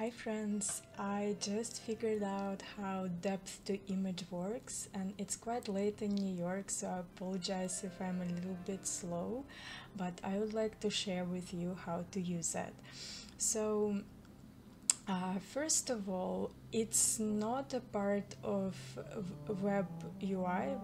Hi friends, I just figured out how depth to image works and it's quite late in New York so I apologize if I'm a little bit slow but I would like to share with you how to use it. So uh, first of all, it's not a part of web UI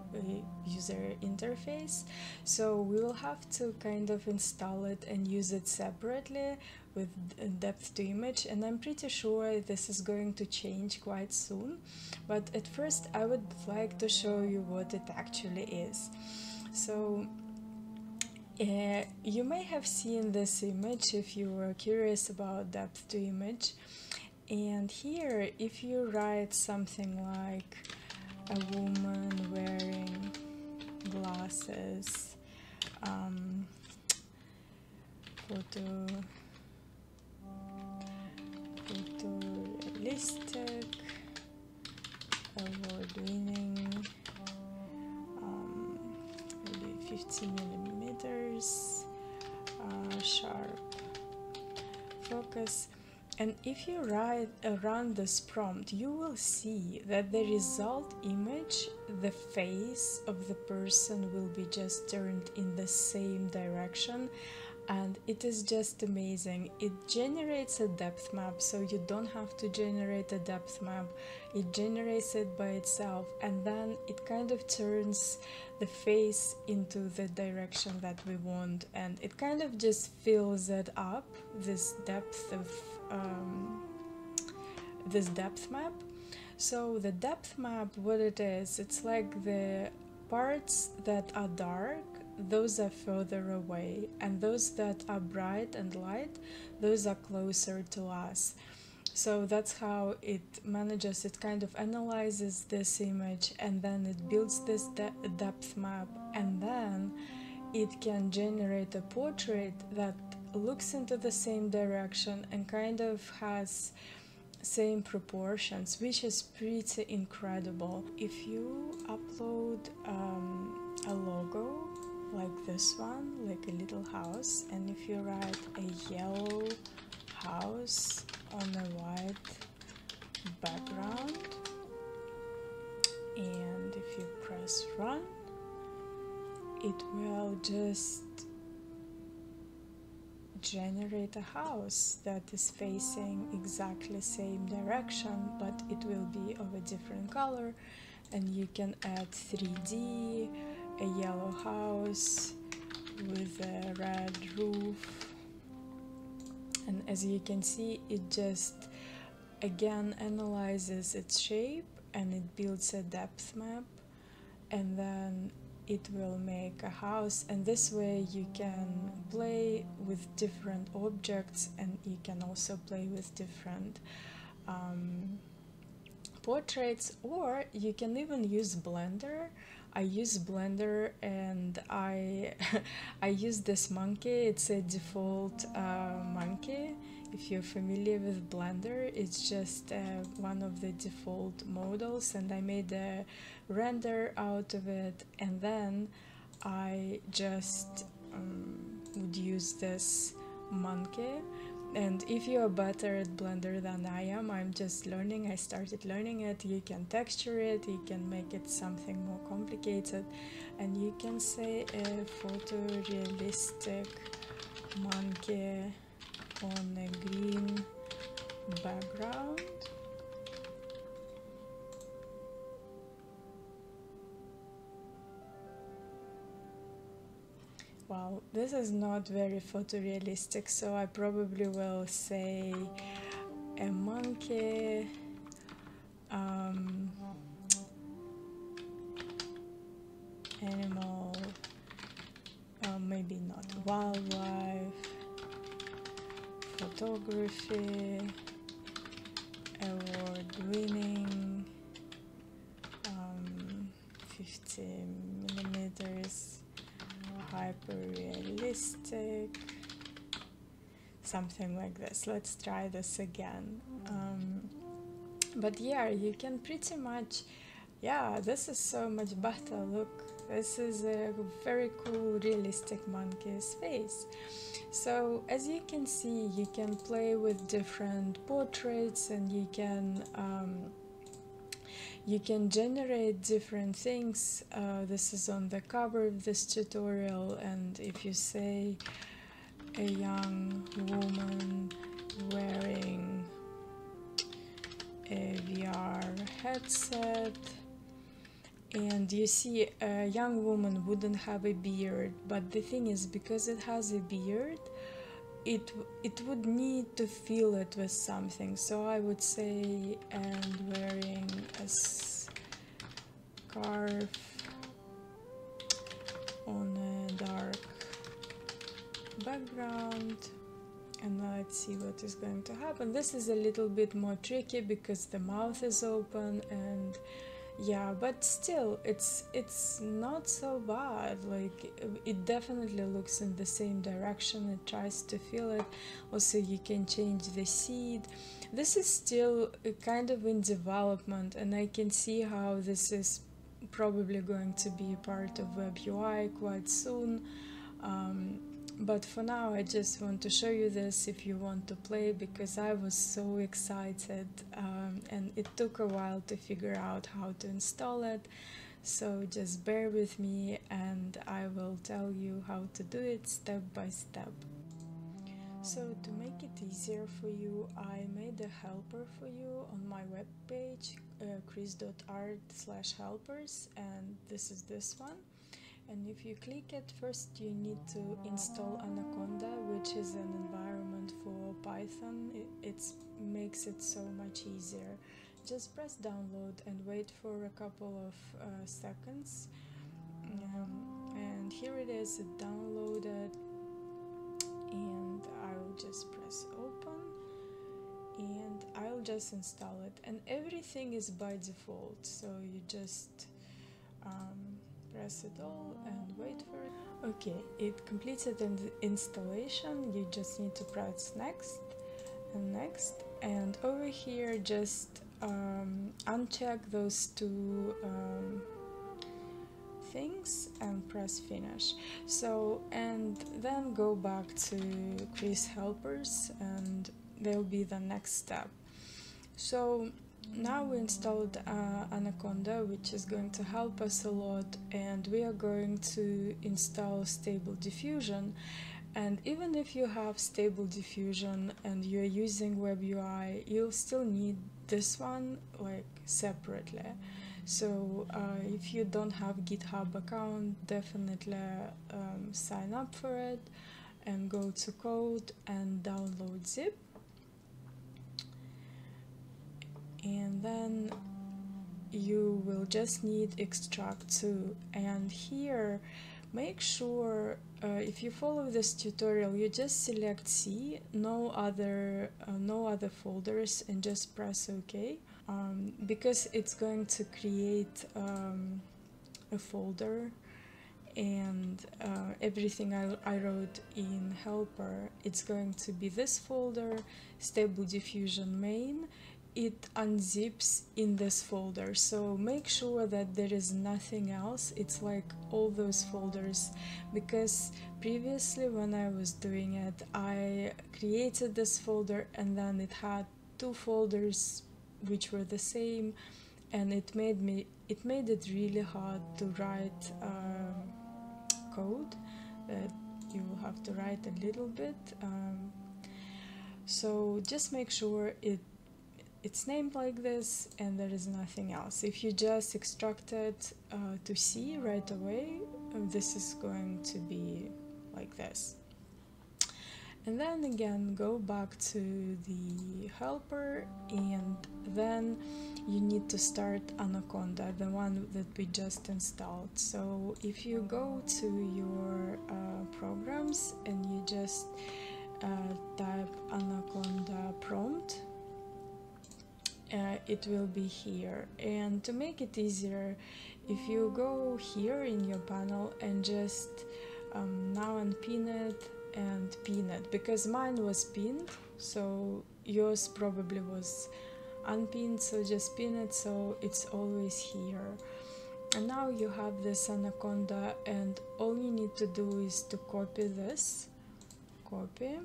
user interface, so we will have to kind of install it and use it separately with depth to image and I'm pretty sure this is going to change quite soon. But at first I would like to show you what it actually is. So uh, you may have seen this image if you were curious about depth to image and here if you write something like a woman wearing glasses um, photo photorealistic award winning um, maybe 50 millimeters uh, sharp focus. And if you write around this prompt you will see that the result image the face of the person will be just turned in the same direction and it is just amazing. It generates a depth map, so you don't have to generate a depth map. It generates it by itself, and then it kind of turns the face into the direction that we want, and it kind of just fills it up. This depth of um, this depth map. So the depth map, what it is, it's like the parts that are dark those are further away, and those that are bright and light, those are closer to us. So that's how it manages, it kind of analyzes this image and then it builds this de depth map, and then it can generate a portrait that looks into the same direction and kind of has same proportions which is pretty incredible if you upload um, a logo like this one, like a little house. And if you write a yellow house on a white background, and if you press run, it will just generate a house that is facing exactly same direction but it will be of a different color and you can add 3d a yellow house with a red roof. And as you can see it just again analyzes its shape and it builds a depth map. And then it will make a house. And this way you can play with different objects and you can also play with different um, portraits. Or you can even use blender I use Blender and I I use this monkey. It's a default uh, monkey. If you're familiar with Blender, it's just uh, one of the default models and I made a render out of it and then I just um, would use this monkey and if you are better at blender than i am i'm just learning. I started learning it. You can texture it. You can make it something more complicated. And you can say a photorealistic monkey on a green background Well, this is not very photorealistic, so I probably will say a monkey. Um, animal, uh, maybe not wildlife, photography, award winning, um, 50 millimeters hyper realistic something like this. Let's try this again. Um, but yeah you can pretty much yeah this is so much better. Look This is a very cool realistic monkey's face. So as you can see, you can play with different portraits and you can um, you can generate different things. Uh, this is on the cover of this tutorial and if you say a young woman wearing a VR headset and you see a young woman wouldn't have a beard but the thing is because it has a beard it it would need to fill it with something. So i would say and wearing a scarf on a dark background and let's see what is going to happen. This is a little bit more tricky because the mouth is open and yeah but still it's it's not so bad. Like it definitely looks in the same direction. It tries to feel it. Also you can change the seed. This is still kind of in development and i can see how this is probably going to be part of web ui quite soon. Um, but for now I just want to show you this if you want to play because I was so excited um, and it took a while to figure out how to install it so just bear with me and I will tell you how to do it step by step. So to make it easier for you, I made a helper for you on my webpage, uh, kris.art slash helpers, and this is this one and if you click it first you need to install anaconda which is an environment for python. It makes it so much easier. Just press download and wait for a couple of uh, seconds. Um, and here it is it downloaded. And I'll just press open. And I'll just install it. And everything is by default. So you just um, press it all and wait for it. Okay, it completed the installation. You just need to press next and next. And over here, just um, uncheck those two um, things and press finish. So, and then go back to Kris Helpers and they'll be the next step. So now we installed uh, Anaconda which is going to help us a lot and we are going to install stable diffusion. And even if you have stable diffusion and you're using web UI you'll still need this one like separately. So uh, if you don't have github account definitely um, sign up for it and go to code and download zip and then you will just need extract 2 and here make sure uh, if you follow this tutorial you just select C no other uh, no other folders and just press OK um, because it's going to create um, a folder and uh, everything I, I wrote in helper it's going to be this folder stable diffusion main it unzips in this folder. So make sure that there is nothing else. It's like all those folders. Because previously when I was doing it I created this folder and then it had two folders which were the same. And it made me it made it really hard to write uh, code. That you have to write a little bit um, so just make sure it it's named like this and there is nothing else. If you just extract it uh, to C right away, this is going to be like this. And then again, go back to the helper and then you need to start Anaconda, the one that we just installed. So if you go to your uh, programs and you just uh, type Anaconda prompt, uh, it will be here. And to make it easier if you go here in your panel and just um, now unpin it and pin it because mine was pinned so yours probably was unpinned so just pin it so it's always here. And now you have this anaconda and all you need to do is to copy this copy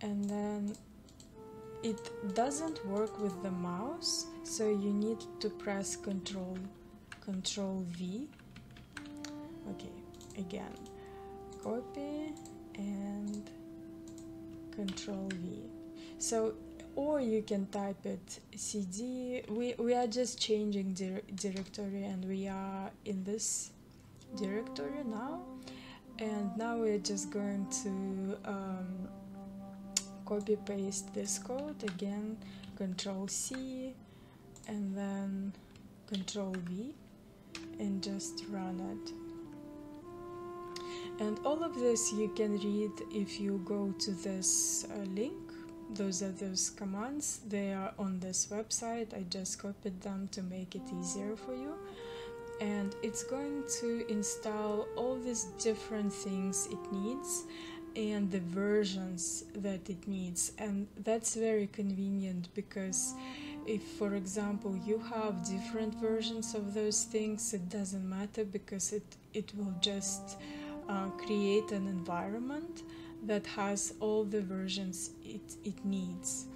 and then it doesn't work with the mouse so you need to press control control V. Okay again. Copy and control V. So or you can type it cd we, we are just changing dir directory and we are in this directory now. And now we're just going to um, copy paste this code again control C and then control V and just run it. And all of this you can read if you go to this uh, link. Those are those commands. They are on this website. I just copied them to make it easier for you. And it's going to install all these different things it needs and the versions that it needs. And that's very convenient because if for example you have different versions of those things it doesn't matter because it it will just uh, create an environment that has all the versions it, it needs.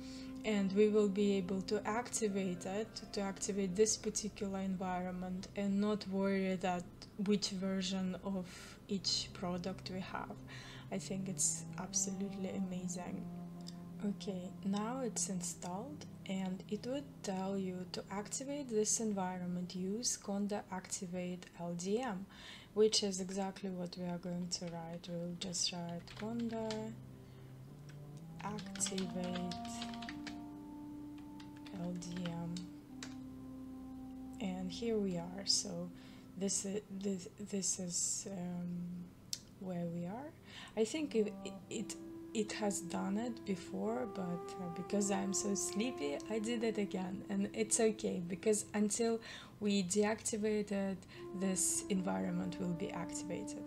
And we will be able to activate it to activate this particular environment and not worry that which version of each product we have I think it's absolutely amazing. Okay now it's installed and it would tell you to activate this environment use conda activate LDM which is exactly what we are going to write. We'll just write conda activate LDM and here we are. So this is this, this is um, where we are. I think it, it it has done it before but uh, because I'm so sleepy I did it again. And it's okay because until we deactivate it this environment will be activated.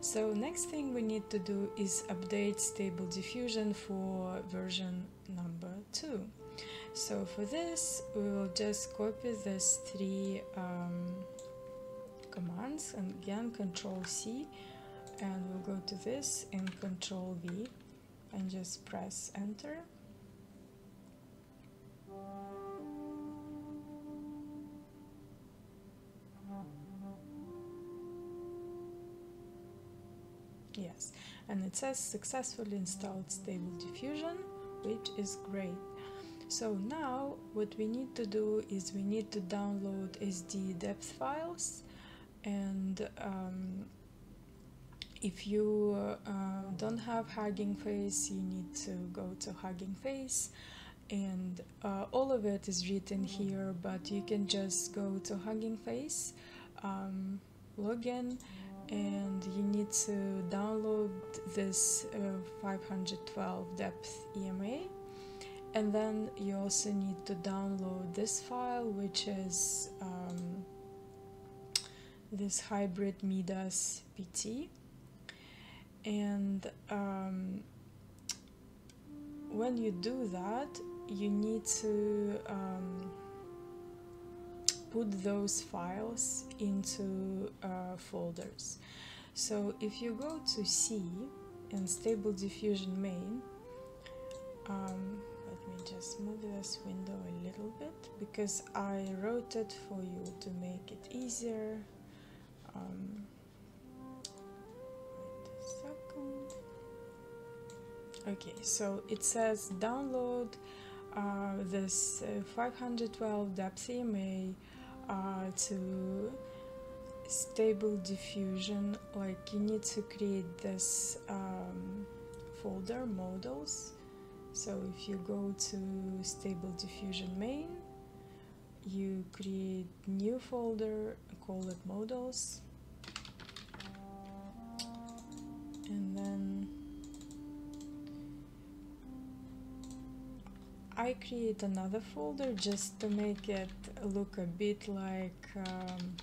So next thing we need to do is update stable diffusion for version number two. So for this we will just copy these three um, commands. And again control C and we'll go to this and control V and just press enter? Yes and it says successfully installed stable diffusion which is great. So now what we need to do is we need to download SD depth files and um, if you uh, don't have Hugging Face you need to go to Hugging Face. And uh, all of it is written here but you can just go to Hugging Face um, login and you need to download this uh, 512 depth EMA and then you also need to download this file which is um, this hybrid Midas PT and um, when you do that you need to um, put those files into uh, folders. So if you go to C and stable diffusion main um, let me just move this window a little bit because I wrote it for you to make it easier. Um, okay so it says download uh, this uh, 512 depth EMA uh, to stable diffusion. Like you need to create this um, folder models. So if you go to stable diffusion main you create new folder call it models I create another folder just to make it look a bit like um,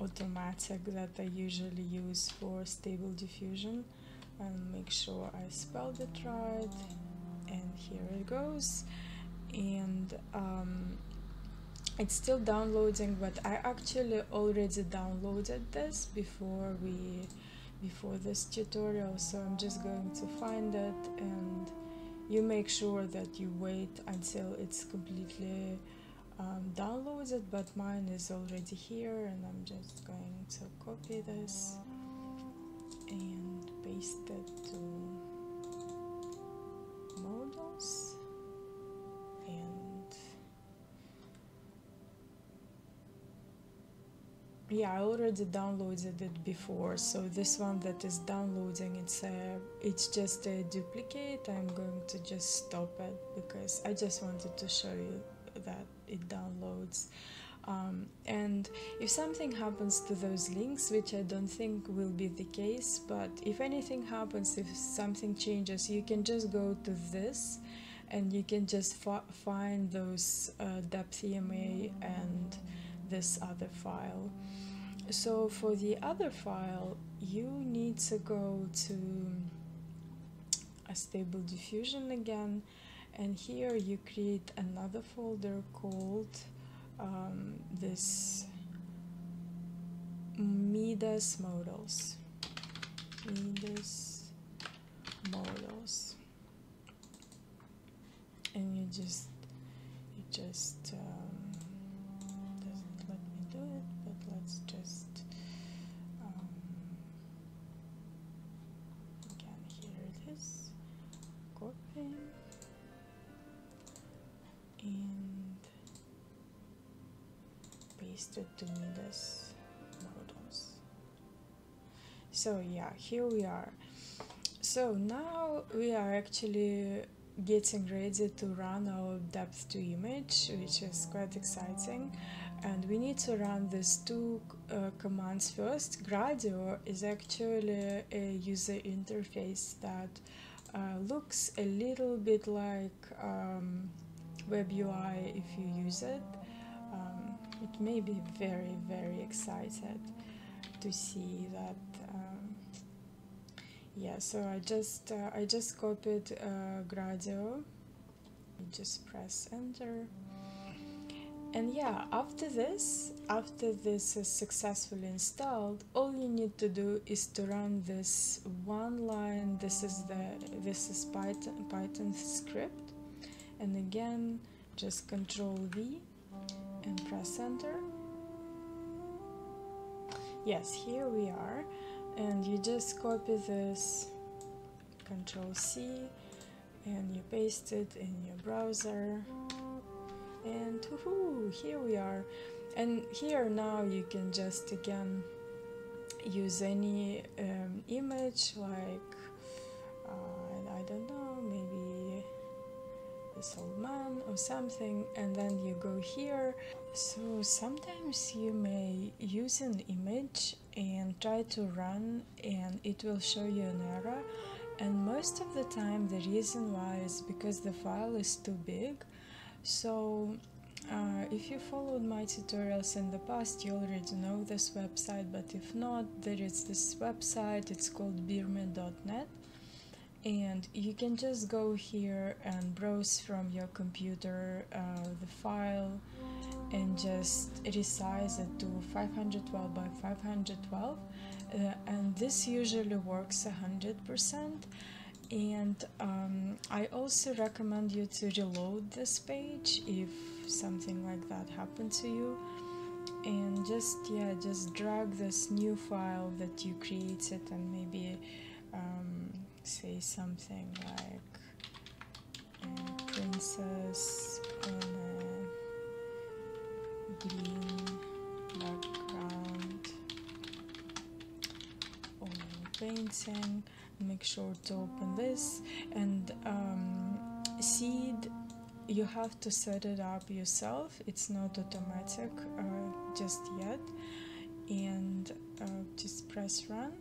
Automatic that I usually use for stable diffusion and make sure I spelled it right. And here it goes. And um, it's still downloading but I actually already downloaded this before we before this tutorial so I'm just going to find it and you make sure that you wait until it's completely um, downloaded but mine is already here and I'm just going to copy this and paste it to yeah I already downloaded it before so this one that is downloading it's a it's just a duplicate. I'm going to just stop it because I just wanted to show you that it downloads. Um, and if something happens to those links which I don't think will be the case but if anything happens if something changes you can just go to this and you can just find those uh, depth EMA and this other file. So for the other file you need to go to a stable diffusion again and here you create another folder called um, this Midas models. Midas models. And you just you just um, doesn't let me do it but let's just um, again here it is. Copy and paste it to Midas models. So yeah here we are. So now we are actually getting ready to run our depth to image which is quite exciting and we need to run these two uh, commands first. Gradio is actually a user interface that uh, looks a little bit like um, web UI if you use it. Um, it may be very very excited to see that yeah so I just uh, I just copied uh, Gradio. Just press enter and yeah after this after this is successfully installed all you need to do is to run this one line. This is the this is Python Python script. And again just control V and press enter. Yes here we are. And you just copy this control C and you paste it in your browser and here we are. And here now you can just again use any um, image like uh, I don't know maybe this old man or something and then you go here. So sometimes you may use an image and try to run and it will show you an error. And most of the time the reason why is because the file is too big so uh, if you followed my tutorials in the past you already know this website but if not there is this website it's called birme.net and you can just go here and browse from your computer uh, the file and just resize it to 512 by 512 uh, and this usually works 100% and um, I also recommend you to reload this page if something like that happened to you. And just yeah just drag this new file that you created and maybe um, say something like uh, princess green background or painting make sure to open this and um, seed you have to set it up yourself it's not automatic uh, just yet and uh, just press run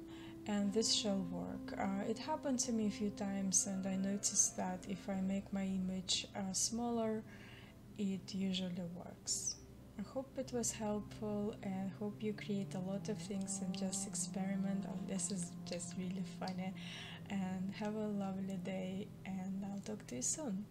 and this shall work. Uh, it happened to me a few times and I noticed that if I make my image uh, smaller it usually works. I hope it was helpful and hope you create a lot of things and just experiment. Oh, this is just really funny. And have a lovely day and I'll talk to you soon.